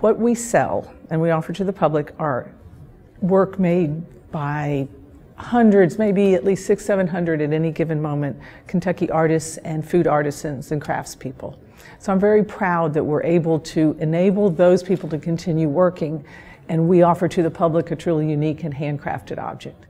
What we sell and we offer to the public are work made by hundreds, maybe at least six, seven hundred at any given moment, Kentucky artists and food artisans and craftspeople. So I'm very proud that we're able to enable those people to continue working and we offer to the public a truly unique and handcrafted object.